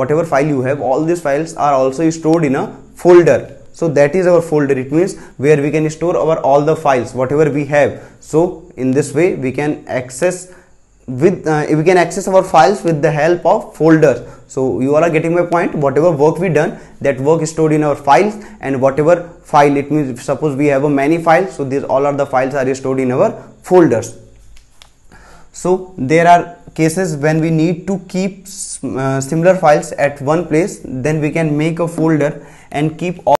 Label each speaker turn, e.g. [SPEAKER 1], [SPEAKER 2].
[SPEAKER 1] whatever file you have all these files are also stored in a folder. So that is our folder. It means where we can store our all the files whatever we have. So in this way we can access with uh, we can access our files with the help of folders. So you are getting my point? Whatever work we done that work is stored in our files and whatever file it means suppose we have a many files so these all are the files are stored in our folders so there are cases when we need to keep uh, similar files at one place then we can make a folder and keep all